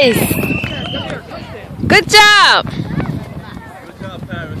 Nice! Good job! Good job, Paris.